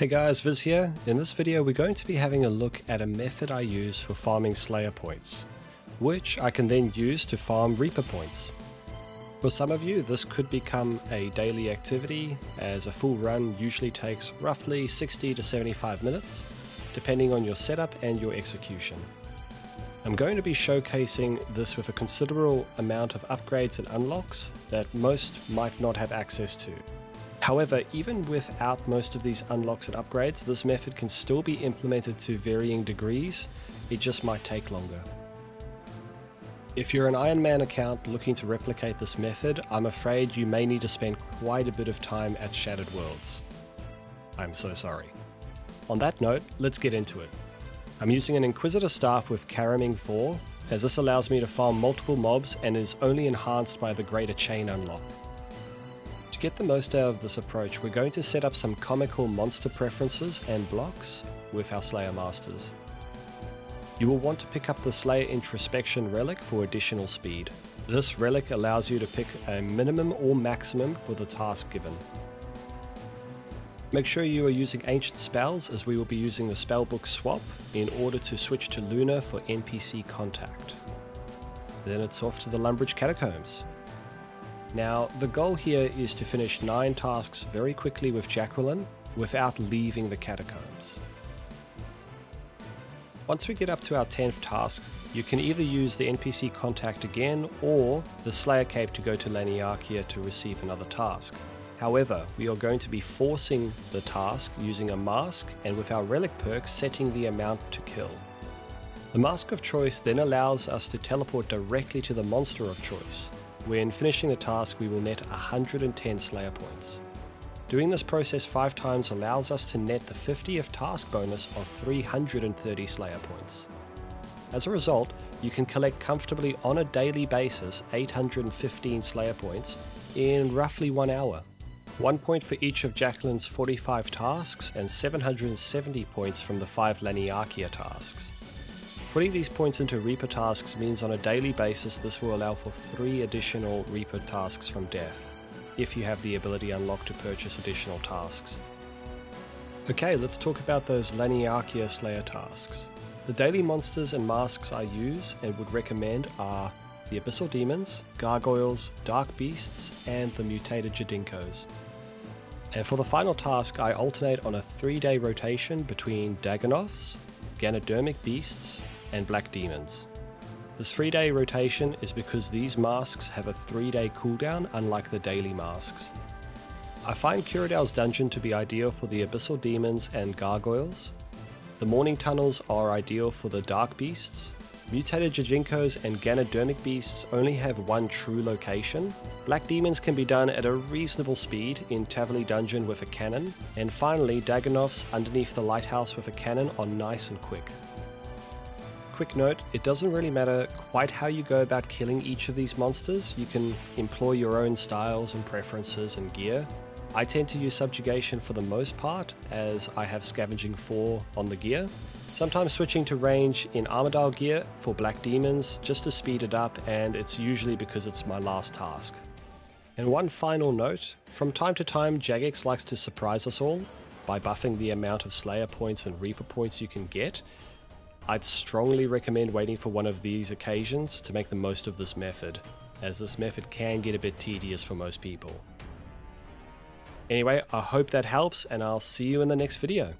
Hey guys, Viz here. In this video we're going to be having a look at a method I use for farming Slayer points, which I can then use to farm Reaper points. For some of you this could become a daily activity as a full run usually takes roughly 60 to 75 minutes, depending on your setup and your execution. I'm going to be showcasing this with a considerable amount of upgrades and unlocks that most might not have access to. However, even without most of these unlocks and upgrades, this method can still be implemented to varying degrees, it just might take longer. If you're an Iron Man account looking to replicate this method, I'm afraid you may need to spend quite a bit of time at Shattered Worlds. I'm so sorry. On that note, let's get into it. I'm using an Inquisitor staff with Caroming 4, as this allows me to farm multiple mobs and is only enhanced by the Greater Chain unlock get the most out of this approach, we're going to set up some comical monster preferences and blocks with our Slayer Masters. You will want to pick up the Slayer Introspection Relic for additional speed. This relic allows you to pick a minimum or maximum for the task given. Make sure you are using ancient spells as we will be using the spellbook swap in order to switch to Lunar for NPC contact. Then it's off to the Lumbridge Catacombs. Now, the goal here is to finish 9 tasks very quickly with Jacquelyn without leaving the catacombs. Once we get up to our 10th task, you can either use the NPC contact again or the Slayer Cape to go to Laniakea to receive another task. However, we are going to be forcing the task using a mask and with our relic perk setting the amount to kill. The mask of choice then allows us to teleport directly to the monster of choice, when finishing the task we will net 110 Slayer points. Doing this process 5 times allows us to net the 50th task bonus of 330 Slayer points. As a result, you can collect comfortably on a daily basis 815 Slayer points in roughly 1 hour. 1 point for each of Jacquelyn's 45 tasks and 770 points from the 5 Laniakea tasks. Putting these points into Reaper tasks means on a daily basis this will allow for 3 additional Reaper tasks from death, if you have the ability unlocked to purchase additional tasks. Okay, let's talk about those Laniakea Slayer tasks. The daily monsters and masks I use and would recommend are the Abyssal Demons, Gargoyles, Dark Beasts, and the Mutated Jadinkos. And for the final task, I alternate on a 3 day rotation between Dagannoths, Ganodermic Beasts, and Black Demons. This 3 day rotation is because these masks have a 3 day cooldown unlike the daily masks. I find Kuradal's dungeon to be ideal for the Abyssal Demons and Gargoyles. The Morning Tunnels are ideal for the Dark Beasts, Mutated Jadinkos and Ganodermic beasts only have one true location. Black demons can be done at a reasonable speed in Taverley Dungeon with a cannon. And finally, Dagannoths underneath the lighthouse with a cannon are nice and quick. Quick note, it doesn't really matter quite how you go about killing each of these monsters, you can employ your own styles and preferences and gear. I tend to use subjugation for the most part, as I have scavenging 4 on the gear, Sometimes switching to range in Armadyl gear for Black Demons just to speed it up and it's usually because it's my last task. And one final note, from time to time Jagex likes to surprise us all by buffing the amount of Slayer points and Reaper points you can get. I'd strongly recommend waiting for one of these occasions to make the most of this method, as this method can get a bit tedious for most people. Anyway, I hope that helps and I'll see you in the next video.